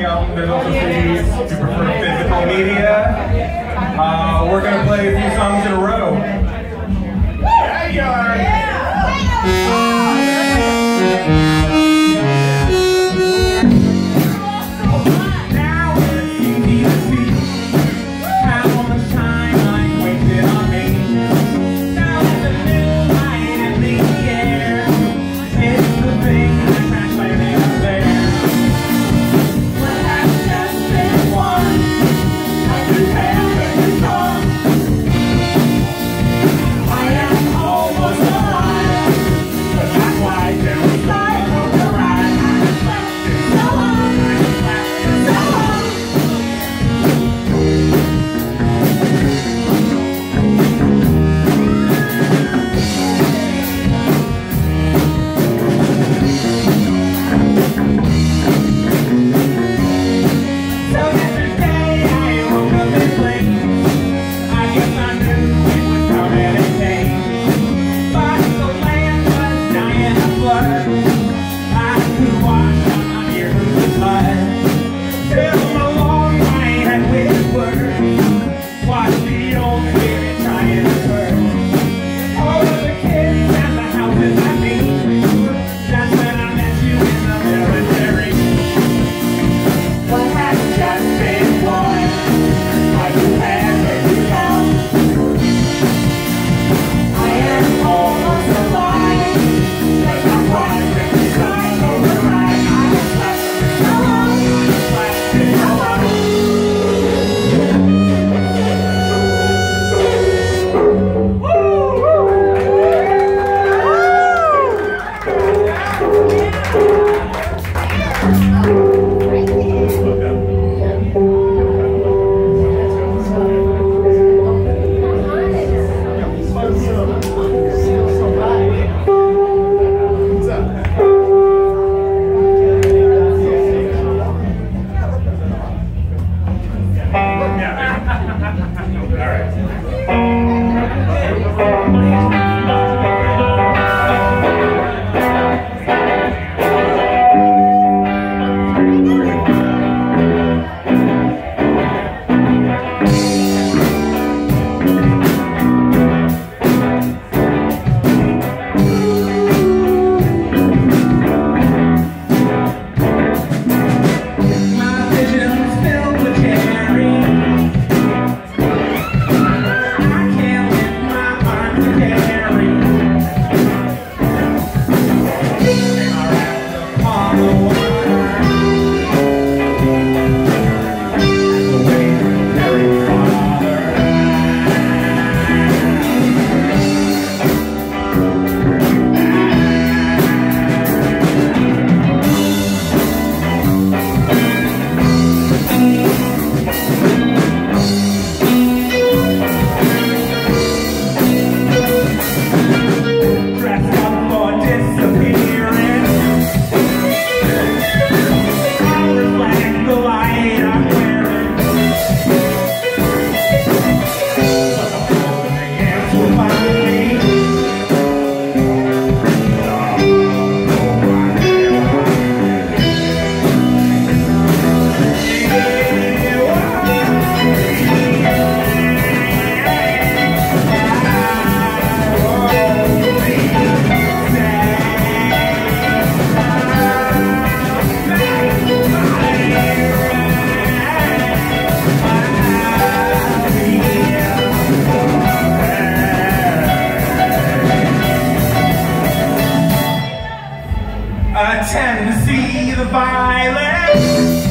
the album. There's also CDs if you prefer physical media. Uh, we're going to play a few songs in a row. All right. Tennessee, the violence.